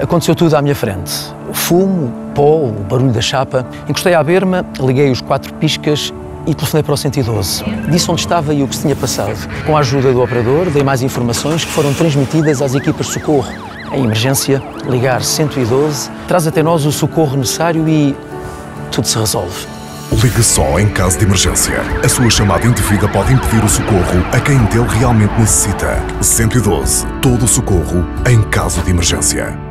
Aconteceu tudo à minha frente. Fumo, pó, o barulho da chapa. Encostei à berma, liguei os quatro piscas e telefonei para o 112. Disse onde estava e o que se tinha passado. Com a ajuda do operador, dei mais informações que foram transmitidas às equipas de socorro. Em emergência, ligar 112 traz até nós o socorro necessário e tudo se resolve. Ligue só em caso de emergência. A sua chamada indevida pode impedir o socorro a quem dele realmente necessita. 112. Todo o socorro em caso de emergência.